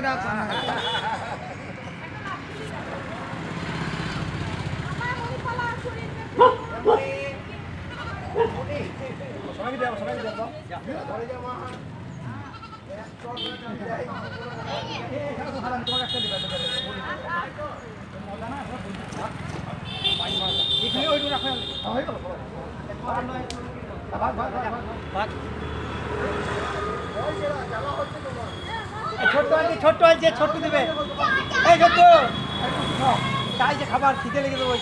দাও এখানে ওইটু রাখো হয়ে গেল ভাগ ভাগ ভাগ ভাগ ছোট্ট আছে ছোট্ট দিবে। এই ছোট্ট। তাই যে খাবার খিদে লেগে দেবো